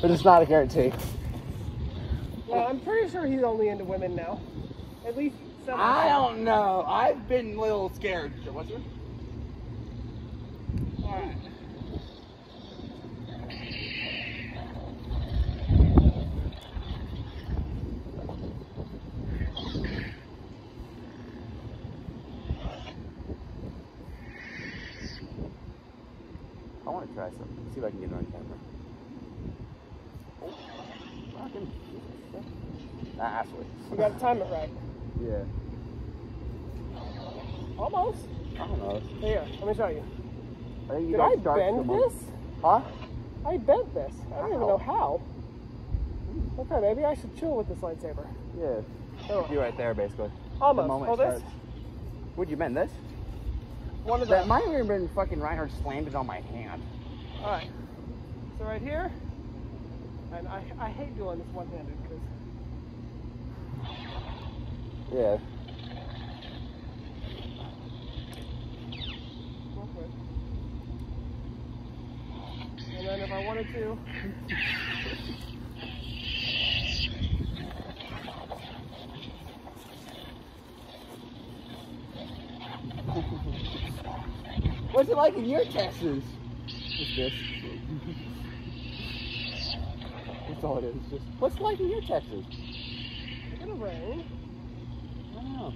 but it's not a guarantee. Well, I'm pretty sure he's only into women now. At least some. I don't know. I've been a little scared. What's it? Alright. I want to try something. See if I can get it on camera. Oh, fucking. Ah, sweet. You gotta time it right. Yeah. Almost. I don't know. Here, let me show you. I you Did I bend this? Huh? I bent this. I don't even know how. Okay, maybe I should chill with this lightsaber. Yeah. Oh, You right there, basically. almost. The moment Oh, this? Would you bend this? One of That the. might have been fucking Reinhardt slammed it on my hand. Alright. So right here. And I, I hate doing this one-handed because Yeah. And then if I wanted to, What's it like in your Texas? Just this. That's all it is. Just what's like in your Texas? it's gonna rain. I don't know.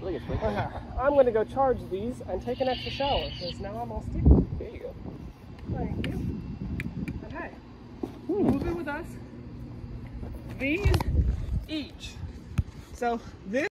I think it's I'm gonna go charge these and take an extra shower because now I'm all sticky. There you go. Thank you. Okay. hey, Hmm. moving with us. These each. So this.